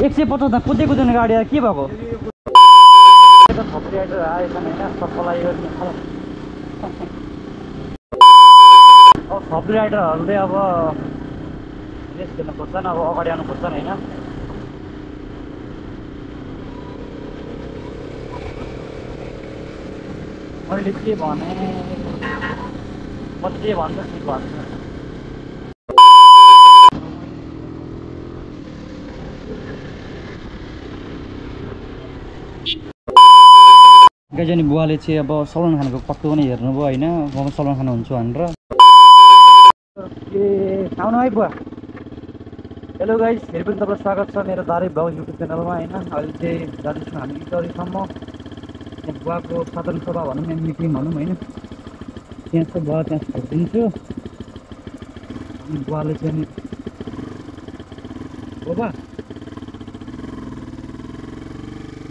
एक सय पचासमा कुद्दै कुद्दैन गाडी के भएको? थप्री राइडरहरूले अब रेस खेल्नु खोज्छन् अब अगाडि आउनु खोज्छन् होइन? मैले के भने म जे भन्छ ठिक भन्छु? गाइजानी बुवाले चाहिँ अब सलमान खानको पक्को पनि हेर्नुभयो होइन म सलमान खान हुन्छु भनेर ए आउनु है बुवा हेलो गाइस फेरि पनि तपाईँलाई स्वागत छ मेरो दारे ब्लग युट्युब च्यानलमा होइन अहिले चाहिँ जाँदैछौँ हामी इटरीसम्म बुवाको साधारण सभा भनौँ या मिटिङ भनौँ होइन त्यहाँ चाहिँ बुवा त्यहाँ छोडिदिन्छु अनि बुवाले चाहिँ नि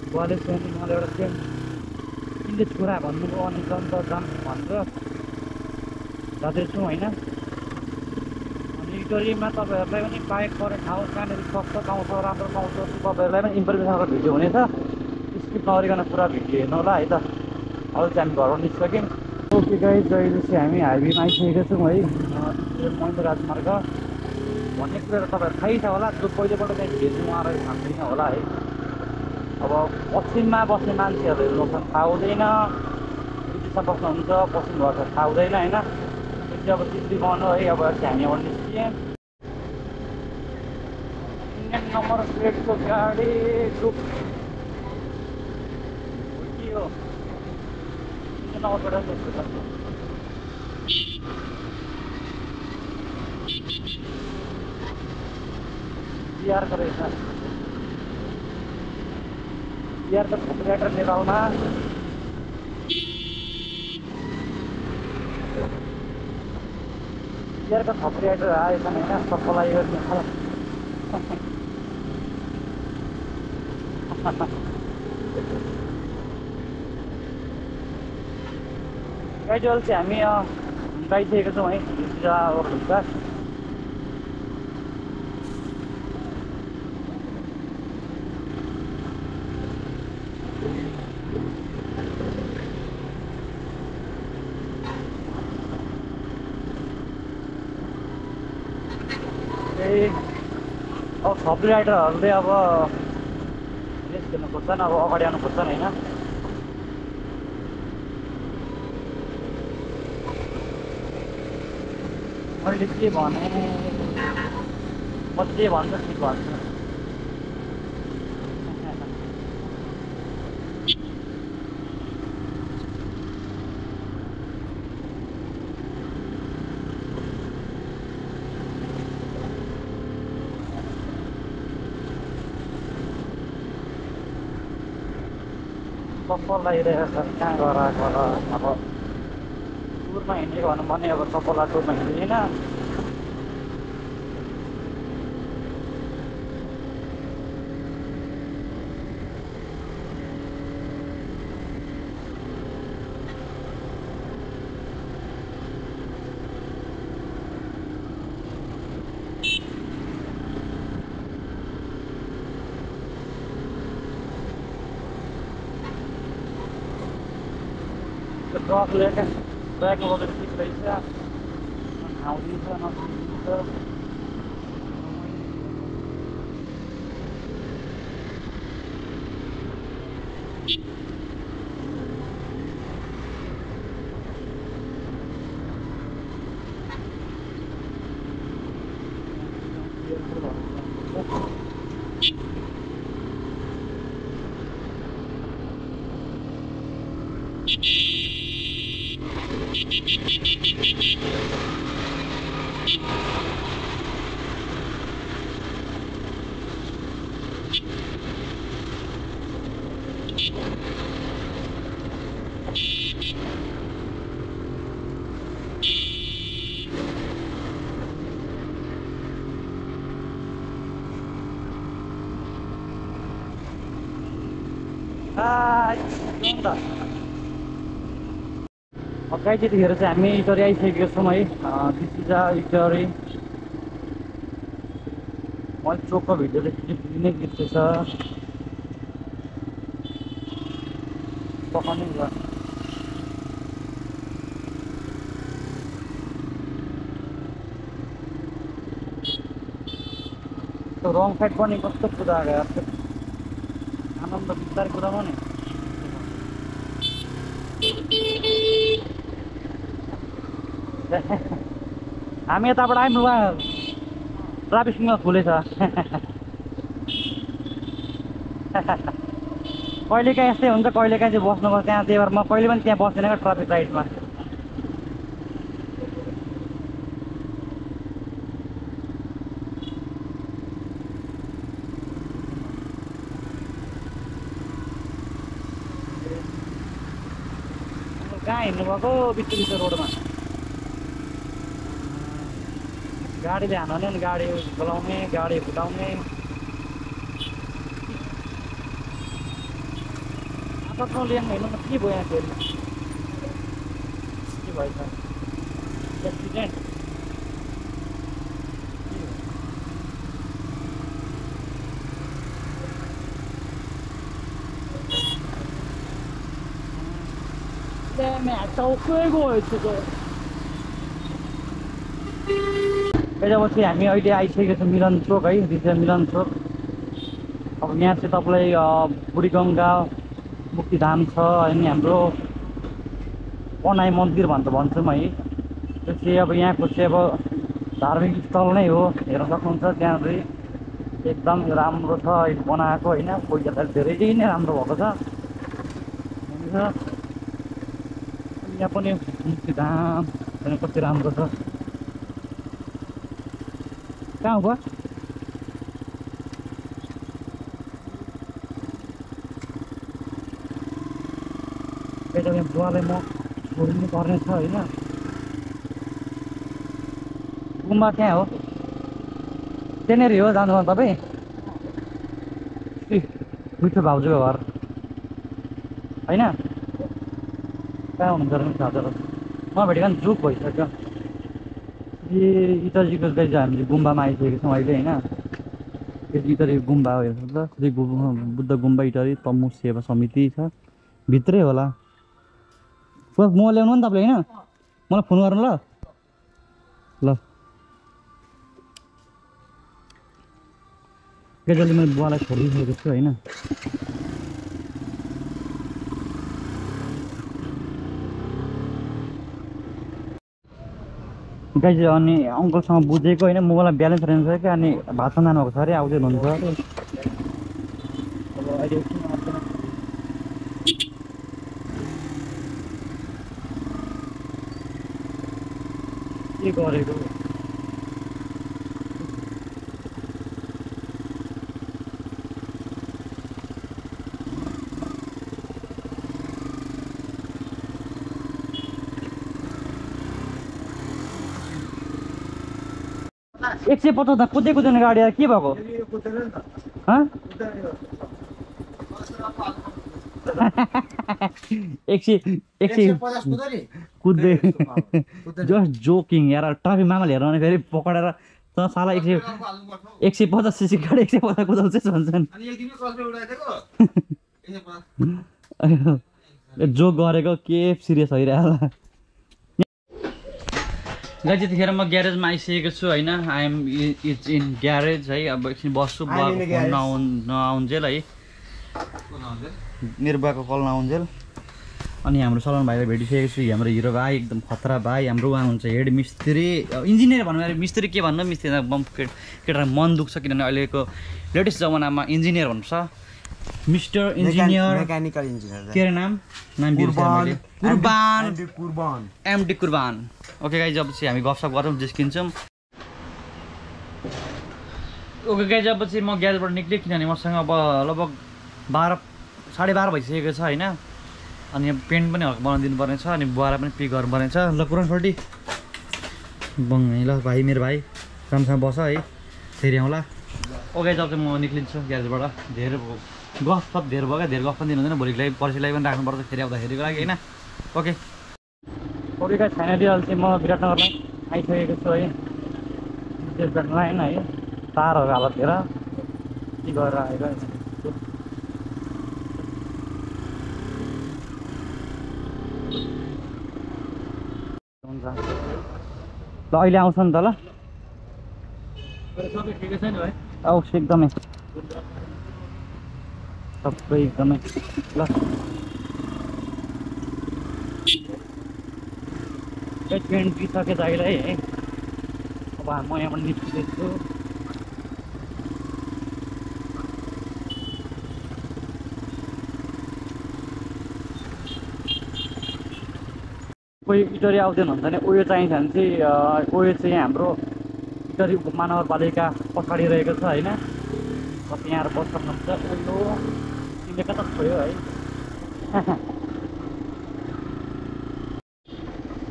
बुवाले चाहिँ मलाई एउटा तिनले छोरा भन्नुभयो अनि अन्त जाम भनेर जाँदैछौँ होइन? अनि इटरीमा तपाईँहरूलाई पनि बाइक पर्ने ठाउँ कहाँनिर सस्तो पाउँछ राम्रो पाउँछ तपाईँहरूलाई पनि इन्फर्मेसनको भिडियो हुनेछ। स्किप नगरिकन पुरा भिडियो हेर्नु होला है त। अहिले चाहिँ हामी घरबाट निस्क्यौँ ओके गाई जहिले चाहिँ हामी हाइवेमा आइसकेका छौँ है महेन्द्र राजमार्ग भन्ने कुरा त तपाईँहरू थाहै छ होला जो पहिलोपल्ट चाहिँ भेट्नु उहाँहरू खाँदैन होला है। अब पश्चिममा बस्ने मान्छेहरूले लोकसन थाहा हुँदैन ब्रिटिसमा बस्नुहुन्छ पश्चिम भएको थाहा हुँदैन होइन? त्यो चाहिँ अब चित्री गर्नु है अब हामी अब निस्किएँ इन्डियन नम्बर प्लेटको गाडी ग्रुप के हो? इन्डियन नम्बर प्लेट बिहारको रहेछ बिहारको थुप्रेटर नेपालमा बिहारको थुप्रेटर आएछन् होइन सबैलाई यो गाइडल चाहिँ हामी गाइसकेको छौँ है ढुक्का ए अब सब राइडरहरूले अब रेस खेल्नु खोज्छन् अब अगाडि आउनु खोज्छन् होइन? मैले के भने म जे भन्छु ठिक भन्छु? चप्पल लगाइरहेको छ कहाँ गएर गएर अब टुरमा हिँडेको भनौँ भने अब चप्पल टुरमा हिँड्दैन त्यो ट्रकले ब्याग लगेर ठिक रहेछ ठाउँ दिन्छ नदिन्छ गाई त्यतिखेर चाहिँ हामी इटरी आइसकेको छौँ है अ इटरी मैले चोकको क्लिप लिने बिर्सेछ पकाउनै रङ साइड पनि कस्तो कुरा आयो आनन्द बिस्तारै कुरामा नि हामी यताबाट आयौँ उहाँ ट्राफिक सिग्नल खुलेछ कहिलेकाहीँ यस्तै हुन्छ कहिलेकाहीँ चाहिँ बस्नुपर्छ त्यहाँ त्यही भएर म कहिले पनि त्यहाँ बस्दिनँ क्या ट्राफिक लाइटमा कहाँ हिँड्नु भएको बिच रोडमा। गाडीले हान्यो भने गाडी बोलाउने गाडी फुटाउने। आफ्नो लिएर हिँड्नुमा के भयो यहाँ फेरि के भएछ एक्सिडेन्ट त्यसपछि हामी अहिले आइसकेको छौँ मिलन चोक है दिस मिलन चोक अब यहाँ चाहिँ तपाईँलाई बुढीगङ्गा मुक्तिधाम छ अनि हाम्रो बनाइ मन्दिर भन्छ भन्छौँ है त्यो चाहिँ अब यहाँको चाहिँ अब धार्मिक स्थल नै हो हेर्न सक्नुहुन्छ त्यहाँ चाहिँ एकदम राम्रो छ बनाएको होइन पहिला त धेरै नै राम्रो भएको छ हुन्छ। यहाँ पनि मुक्तिधाम हेर्नु कति राम्रो छ कहाँ? यता यहाँ बुवालाई म छोडिनु पर्ने छ होइन गुम्बा त्यहाँ हो त्यहाँनिर हो जानुभयो तपाईँ ए मिठो भाउजूको घर होइन कहाँ हुनुहुन्छ र मिठो भाउजू नभेटेको नि जुक भइसक्यो ए इटाजीको चाहिँ हामीले गुम्बामा आइसकेको छौँ अहिले होइन? इटरी गुम्बा हो हेर्नु ल श्री बुद्ध गुम्बा इटरी तमु सेवा समिति छ। भित्रै होला। मोबाइल ल्याउनु नि तपाईँले होइन? मलाई फोन गर्नु ल। ल। गेजलले मैले बुवालाई छोडिदिइसकेको छु होइन? चाहिँ अनि अङ्कलसँग बुझेको होइन मोबाइलमा ब्यालेन्स रहेन क्या अनि भात खान जानुभएको छ अरे आउँदै हुनुहुन्छ। के गरेको एक सय पचास त कुद्दै कुद्दैन गाडी के भएको? एक सय एक सय कुद्दै जस्ट जोकिङ यार ट्राफिक मामाले हेर्नु भने फेरि पक्रेर त साला एक सय एक सय पचास सिसी गाडी एक सय पचास कुदाउँछ भन्छन् जोक गरेको के सिरियस होला गाई त्यतिखेर म ग्यारेजमा आइसकेको छु होइन? आइएम इज इन ग्यारेज है? अब एकछिन बस्छु बुवाको फोन. नआउन् नआउन्जेल है? मेरो बुवाको कल नआउन्जेल। अनि हाम्रो सलन भाइलाई भेटिसकेको छु हाम्रो हिरो भाइ एकदम खतरा भाइ हाम्रो उहाँ हुनुहुन्छ हेड मिस्त्री। इन्जिनियर भन्नु मिस्त्री के भन्नु? मिस्त्री बम केट केटा मन दुख्छ किनभने अहिलेको लेटेस्ट जमानामा इन्जिनियर भन्नु छ। मिस्टर इन्जिनियर मेकानिकल इन्जिनियर के अरे नाम? नाम बिर्सेँ कुर्बान। कुर्बान। एमडी कुर्बान। ओके गाई जब चाहिँ हामी गफसप गरौँ जिस्किन्छौँ ओके गाई जब चाहिँ म ग्यारेजबाट निक्लेँ किनभने मसँग अब लगभग बाह्र साढे बाह्र भइसकेको छ होइन? अनि अब पेन्ट पनि हल्का बनाइदिनु पर्ने छ अनि बुवालाई पनि पिक गर्नुपर्ने छ ल पुरानो बङ है ल भाइ मेरो भाइ। राम्रोसँग बस है। फेरि आउँला। ओके जब चाहिँ म निक्लिन्छु ग्यारेजबाट धेरै गफ सप धेरै भयो क्या धेरै गफ पनि दिनु हुँदैन भोलिको लागि पर्सिको लागि पनि राख्नुपर्छ फेरि आउँदाखेरिको लागि होइन ओके ओकेका फाइनली अहिले चाहिँ म विराटनगरमा आइसकेको छु है लाइन है तारहरू हालततिर के गरेर आएर हुन्छ ल अहिले आउँछ नि त ल सबै ठिकै छ नि भाइ आउँछ एकदमै सबै एकदमै ल। ट्रेन दिइसके दाइलाई है। अब म यहाँबाट निस्किँदैछु। कोही इटरी आउँदैन हुन्छ भने उयो चाहिन्छ भने चाहिँ उयो चाहिँ हाम्रो इटरी उपमहानगरपालिका पछाडि रहेको छ होइन? अब यहाँ बस सक्नुहुन्छ उयो। कता छोयो है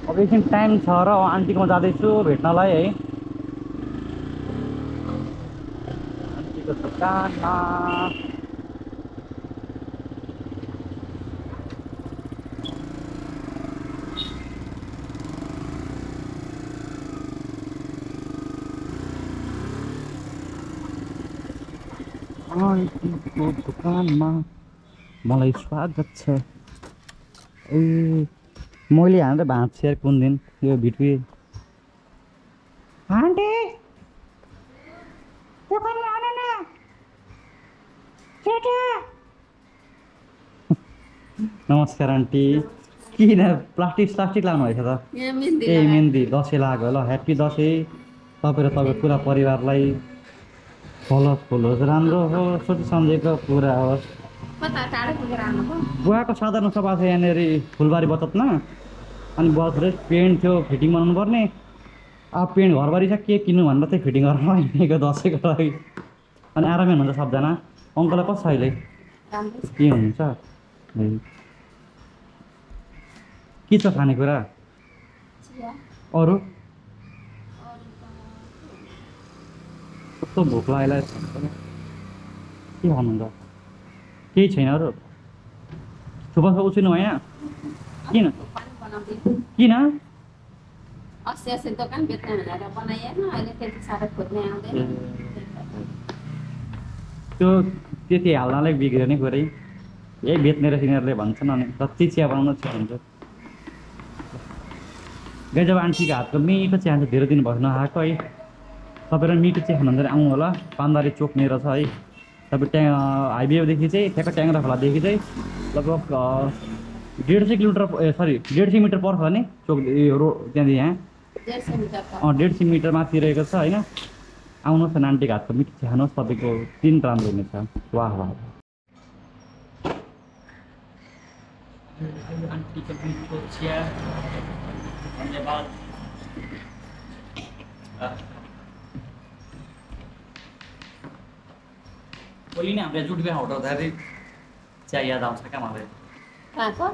अब एकछिन टाइम छ र आन्टीकोमा जाँदैछु भेट्नलाई है आन्टीको दोकानमा आन्टीको दोकानमा मलाई स्वागत छ। ए मैले हानेर भाँच्छ यार कुन दिन? यो भिटुए आन्टी! नमस्कार आन्टी। किन प्लास्टिक प्लास्टिक लानुभएछ त? ए। मेहन्दी दसैँ लाग्यो। ल ह्याप्पी दसैँ। तपाईँ र तपाईँको पुरा परिवारलाई फलोस् फुलोस् राम्रो होस् सोची सम्झेको पुरा होस्। बुवाको साधारण सभा छ यहाँनिर फुलबारी बचतमा। अनि बुवाले पेन्ट थियो फिटिङ बनाउनु पर्ने अब पेन्ट घरबारी छ के किन्नु भनेर चाहिँ फिटिङ गरेर हिँडेको दसैँको लागि। अनि आरामै हुनुहुन्छ सबजना। अङ्कललाई कस्तो छ अहिले? के हुनुहुन्छ। के छ खानेकुरा। अरू? कस्तो भोक लागेलाई के खानुहुन्छ? केही छैन अरू थुपा भएन किन? पानी बनाउँदै किन आउँदैन। त्यो त्यति हाल्नलाई बिग्रियो नि कुरै यही बेच्ने रहेछ यिनीहरूले भन्छन् अनि जति चिया बनाउनु चिया हुन्छ। गाई जब आन्टीको हातको मिठो चिया हुन्छ धेरै दिन भयो नखाएको है। तपाईँहरू मिठो चिया खानुहुन्छ भने आउनु होला। पान्दारी चोकनिर छ है। तपाईँ ट्याङ हाइवेदेखि चाहिँ ठ्याक्क ट्याङ्रा खोलादेखि चाहिँ लगभग डेढ सय किलोमिटर ए सरी डेढ सय मिटर पर्छ नि चोक यो रोड त्यहाँदेखि यहाँ डेढ सय मिटर त अँ डेढ सय मिटर माथि रहेको छ होइन आउनुहोस् न आन्टीको हातको मिठो खानुहोस् तपाईँको दिन राम्रो हुनेछ वाह वाह आन्टीको मिठो चिया धन्यवाद भोलि नै हाम्रो जुट बिहा हुँदाखेरि चिया याद आउँछ क्या मलाई कहाँको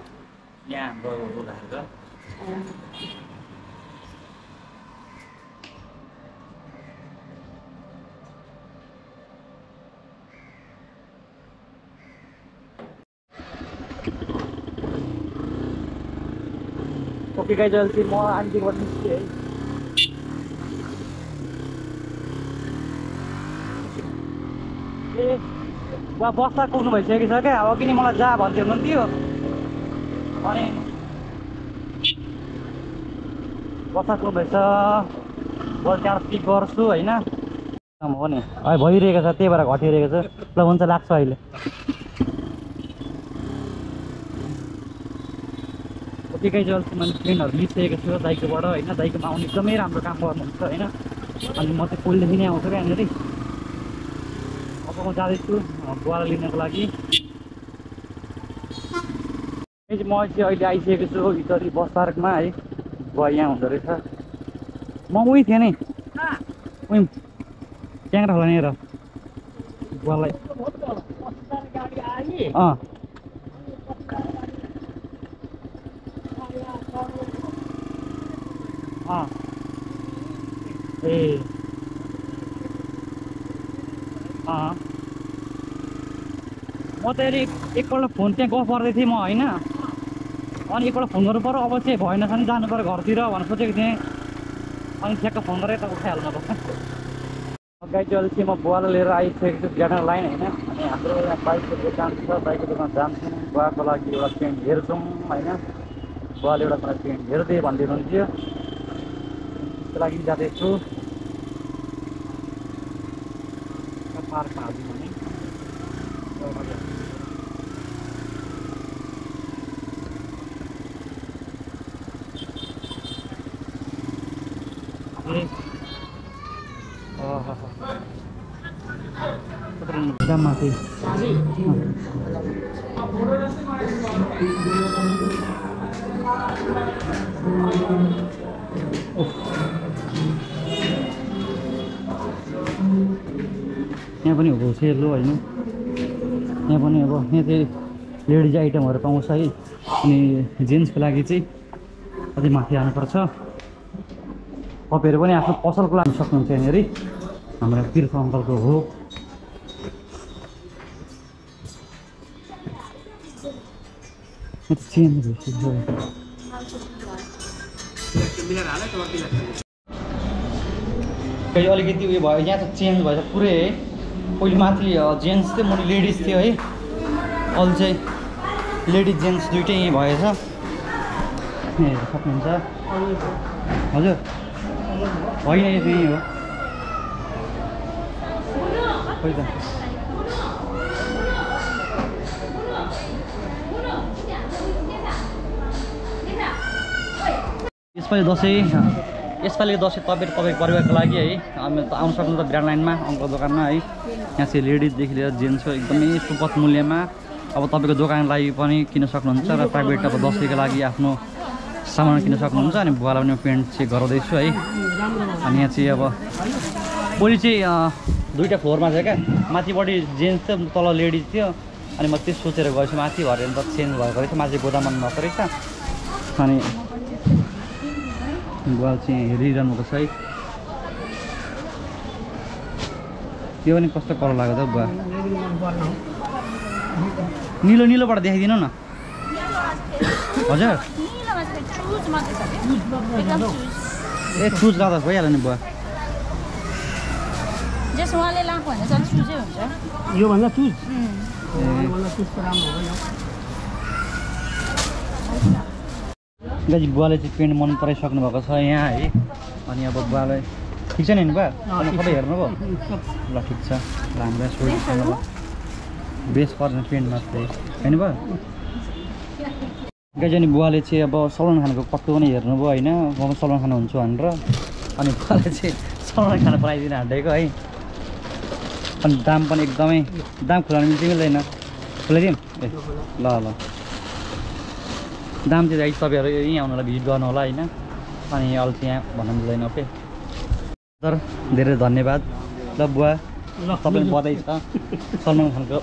यहाँ हाम्रो हुँदाखेरि ओके गाइज अहिले चाहिँ म आन्टीबाट निस्केँ है ए वा बस्दा कुद्नु भइसकेको छ क्या? अघि नै मलाई जा भन्थ्यो हुनुहुन्थ्यो। अनि बस्दा कुद्नु भएछ। बल त्यहाँबाट पिक गर्छु होइन? हो नि अहिले भइरहेको छ त्यही भएर घटिरहेको छ। ल हुन्छ लाग्छ अहिले। अहिले चाहिँ मैले ट्रेनहरू लिइसकेको छु दाइकोबाट होइन? दाइकोमा आउने एकदमै राम्रो काम गर्नुहुन्छ होइन? अनि म चाहिँ पहिलेदेखि नै आउँछु क्या यहाँनिर। म जाँदैछु बुवालाई लिनको लागि। म चाहिँ अहिले आइसकेको छु इटरी बस पार्कमा है। बुवा यहाँ हुँदो रहेछ। म उही थिएँ नि। उही। ट्याङ्रा होला यहाँनिर बुवालाई। अँ। अँ। ए। अँ। म त अहिले एकपल्ट फोन त्यहाँ गफ गर्दै थिएँ म होइन? अनि एकपल्ट फोन गर्नु पऱ्यो अब चाहिँ भएन भने जानु पऱ्यो घरतिर भनेर सोचेको थिएँ। अनि ठ्याक्क फोन गरेर त उठाइहाल्नु पर्छ गाई अहिले चाहिँ म बुवालाई लिएर आइसकेको छु ग्याडन लाइन होइन? अनि हाम्रो यहाँ बाइकको दोकान छ बाइकको दोकान जान्छौँ। बुवाको लागि एउटा पेन्ट हेर्छौँ होइन? बुवाले एउटा मलाई पेन्ट हेरिदिए भनिदिनु हुन्थ्यो त्यसको लागि जाँदैछु। पार्कमा हालिदिउँ भने। सेलो होइन यहाँ पनि अब यहाँ चाहिँ लेडिज आइटमहरू पाउँछ है। अनि जेन्ट्सको लागि चाहिँ अझै माथि जानुपर्छ। तपाईँहरू पनि आफ्नो पसलको लागि सक्नुहुन्छ यहाँनिर हाम्रो तीर्थ अङ्कलको हो। अलिकति उयो भयो। यहाँ त चेन्ज भएछ पुरै। है पहिले माथि जेन्ट्स थियो मुनि लेडिज थियो है। अहिले चाहिँ लेडिज जेन्ट्स दुइटै यहीँ भएछ। हेर्न सक्नुहुन्छ। हजुर। होइन यो यहीँ हो। खोइ त। यसपालि दसैँ। यसपालि दसैँ तपाईँ तपाईँको परिवारको लागि है। त आउनु सक्नुहुन्छ ब्रान्ड लाइनमा अङ्कल दोकानमा है। यहाँ चाहिँ लेडिजदेखि लिएर जेन्ट्सको एकदमै सुपथ मूल्यमा। अब तपाईँको दोकानको लागि पनि किन्न सक्नुहुन्छ र प्राइभेट अब दसैँको लागि आफ्नो सामान किन्न सक्नुहुन्छ अनि बुवालाई पनि पेन्ट चाहिँ गराउँदैछु है। अनि यहाँ चाहिँ अब भोलि चाहिँ दुईवटा फ्लोरमा छ क्या। माथिपट्टि जेन्ट्स थियो तल लेडिज थियो। अनि म त्यो सोचेर गएछु माथि भरे अन्त चेन्ज भएको रहेछ माथि गोदाममा भएको रहेछ अनि बुवा चाहिँ हेरिरहनु भएको छ है त्यो पनि कस्तो कलर लाग्यो त बुवा निलो निलोबाट देखाइदिनु न हजुर ए चुज लाँदा भइहाल्यो नि बुवा योभन्दा चुज उम्. ए योभन्दा चुजको राम्रो हो यो दाजु बुवाले चाहिँ पेन्ट मन पराइसक्नु भएको छ यहाँ है। अनि अब बुवालाई ठिक छ नि बुवा सबै हेर्नुभयो ल ठिक छ। ल हामीलाई बेस पर्ने पेन्ट मात्रै। होइन भयो? गाइज अनि बुवाले चाहिँ अब सलमान खानको पक्को पनि हेर्नुभयो होइन? म पनि सलमान खान हुन्छु भनेर। अनि बुवाले चाहिँ सलमान खान पराइदिन हाँटेको है। अनि दाम पनि एकदमै दाम खुलाउनु मिल्छ मिल्दैन? खुलाइदिउँ? ए ल ल। दाम चाहिँ गाइज तपाईँहरू यहीँ आउनुलाई भिजिट गर्नु होला होइन। अनि चाहिँ यहाँ भन्नु मिल्दैन ओके। सर धेरै धन्यवाद। ल बुवा ल। तपाईँलाई बधाई छ। सलमान खानको।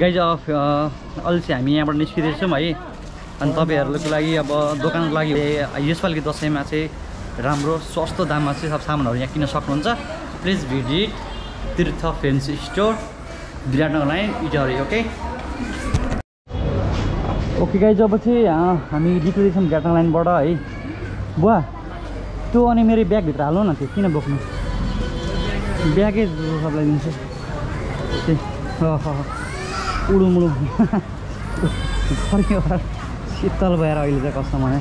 गाइज अहिले चाहिँ हामी यहाँबाट निस्किँदैछौँ है। अनि तपाईँहरूको लागि अब दोकानको लागि यसपालिको दसैँमा चाहिँ राम्रो सस्तो दाममा चाहिँ सब सामानहरू यहाँ किन्न सक्नुहुन्छ। Please visit Tirtha fancy store Biratnagar line Itahari okay okay guys अब चाहिँ हामी निक्लिँदैछौँ विराटनगर लाइनबाट है। बुवा त्यो अनि मेरो ब्यागभित्र हाल्नु न त्यो किन बोक्नु? ब्यागै सबलाई दिन्छु। त्यही उडुमुडु परिवार शीतल भएर अहिले चाहिँ कस्तो भने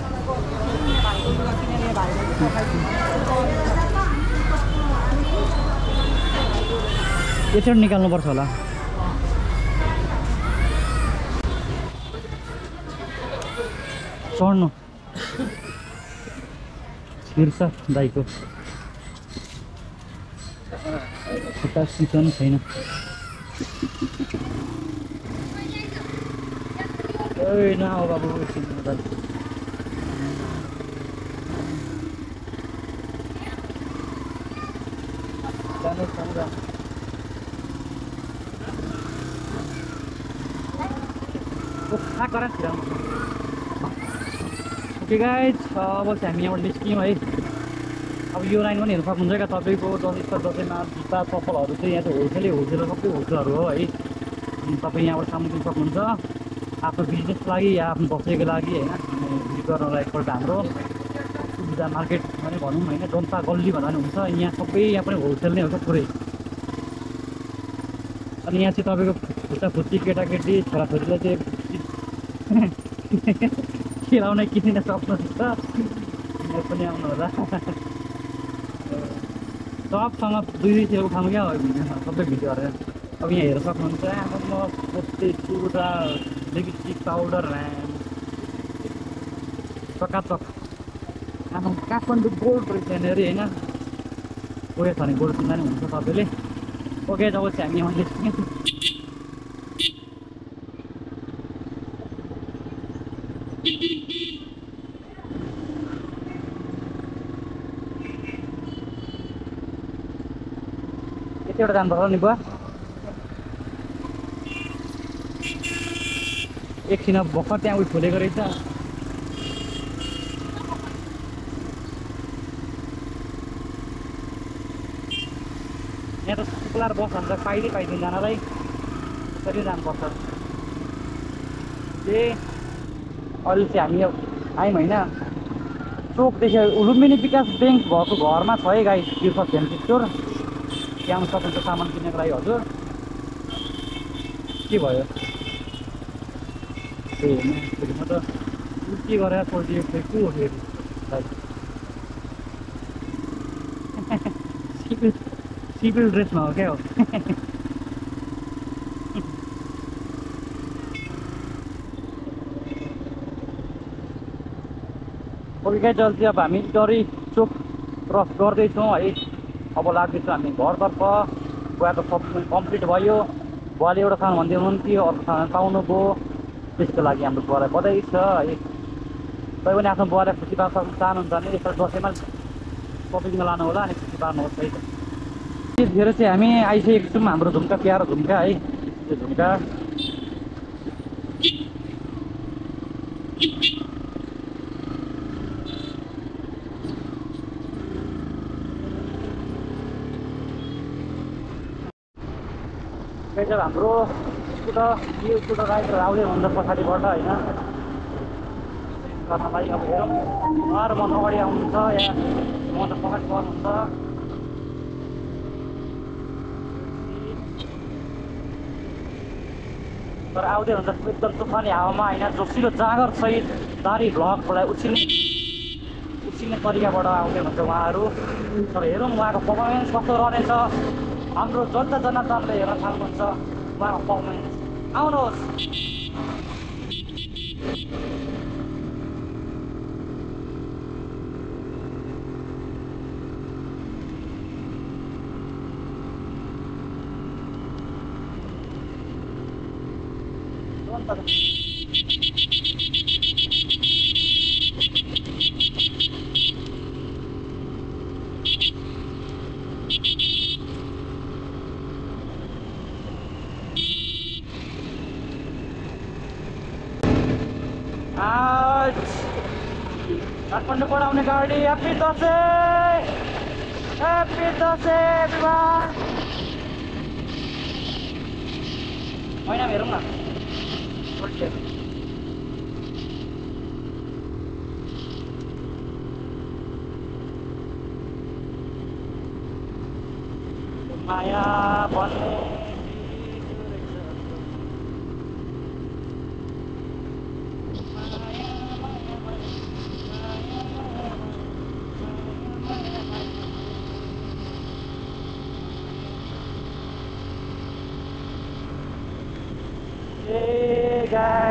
एकचोटि निकाल्नुपर्छ होला। चढ्नु छिर्छ दाइको। खुट्टा पनि छैन। नआउ बाबु जानु जानु। ओखा गर ओके गाइज अब चाहिँ हामी यहाँबाट निस्क्यौँ है अब यो लाइन पनि हेर्नु सक्नुहुन्छ क्या तपाईँको दसैँ दसैँमा जुत्ता चप्पलहरू चाहिँ यहाँ चाहिँ होलसेलै होलसेल सबै होलसेलहरू हो है। तपाईँ यहाँबाट सामान किन्न सक्नुहुन्छ। आफ्नो बिजनेसको लागि या आफ्नो दसैँको लागि होइन? गर्नलाई एकपल्ट हाम्रो सुविधा मार्केट पनि भनौँ होइन? जनता गल्ली भन्दा पनि हुन्छ? यहाँ सबै यहाँ पनि होलसेल नै हो क्या पुरै अनि यहाँ चाहिँ तपाईँको खुट्टाखुच्ची केटाकेटी छोराछोरीलाई चाहिँ खेलाउन किनेर सक्नुहुन्छ। पनि आउनु होला सबसँग दुई दुई किलो उठाउनु क्या सबै भिडियोहरू अब यहाँ हेर्न सक्नुहुन्छ। आमामा पोस्टे चुरा लिपस्टिक पाउडर चकाचक। आमा काठमाडौँ गोल्ड रहेछ यहाँनिर होइन? गयो छ भने गोल्ड किन्दा नि हुन्छ सबैले। ओके जब चाहिँ हामी यहाँ निस्क्यौँ यतिवटा जानुपर्छ नि बुवा। एकछिन भर्खर त्यहाँ उयो खोलेको रहेछ। यहाँ त शुक्लार बस भन्छ पाइँदै पाइँदैन जानलाई त्यसरी जानुपर्छ ए अहिले चाहिँ हामी आयौँ होइन। चोकदेखि लुम्बिनी विकास ब्याङ्क भएको घरमा छ है गाई तीर्थ फ्यान्सी स्टोर आउनु सक्नुहुन्छ सामान किन्नको के भयो ए फेरि के गरेर सोधिएको थिएँ को हो फेरि हो क्या हो ओके जल्दी अब हामी डरी चोक क्रस गर्दैछौँ है अब लाग्दैछौँ हामी घरतर्फ। बुवा त सब कम्प्लिट भयो। बुवाले एउटा सामान भन्दै हुनुहुन्थ्यो अर्को सामान पाउनुभयो। त्यसको लागि हाम्रो बुवालाई बधाई छ है। तपाईँ पनि आफ्नो बुवालाई खुसी पार्न सक्नु चाहनुहुन्छ भने यसो दसैँमा सपिङमा लानु होला अनि खुसी पार्नुहोस् है। त्यतिखेर चाहिँ हामी आइसकेको छौँ हाम्रो झुम्का प्यारो झुम्का है। त्यो झुम्का। चाहिँ हाम्रो स्कुटर यो स्कुटर राइडर आउँदै हुन्छ पछाडिबाट होइन? गर्नलाई अब हेरौँ उहाँहरू म अगाडि आउनुहुन्छ या म पछाडि पर्नुहुन्छ तर आउँदै हुन्छ एकदम तुफानी हावामा होइन? जोसिलो जाँगरसहित दारी भ्लगलाई उछिल्ने उछिल्ने तरिकाबाट आउँदै हुन्छ उहाँहरू। तर हेरौँ उहाँको पर्फर्मेन्स कस्तो रहनेछ। हाम्रो जनता जनार्दनले हेर्न चाहनुहुन्छ उहाँको पर्फर्मेन्स आउनुहोस्। जनता काठमाडौँबाट आउने गाडी। Happy Dashain happy Dashain everyone. होइन हेरौँ न ओके माया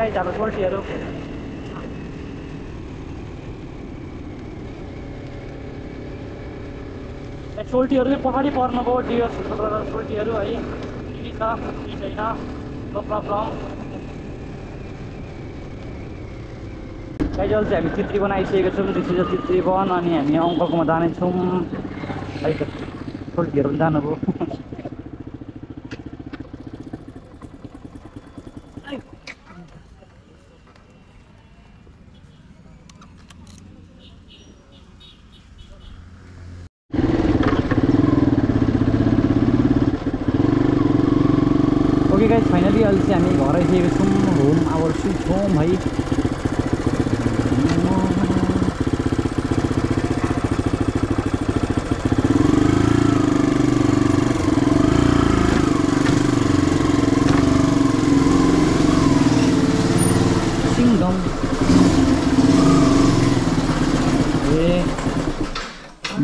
भन्ने ए गाई हाम्रो पोल्ट्रीहरू ए सोल्टीहरू चाहिँ पछाडि सोल्टीहरू है के छ के छैन नो प्रब्लम क्याजुअल चाहिँ हामी चित्रीवन आइसकेको छौँ दिस इज चित्रीवन अनि हामी अङ्कलकोमा जानेछौँ है त सोल्टीहरू पनि जानुभयो ओके गाइज फाइनली अहिले चाहिँ हामी घर आइसकेको छौँ होम आवर स्विट होम है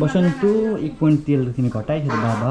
जाउँ ए बसन्तु एक पोइन्ट तेल तिमी घटाइखेर बाबा।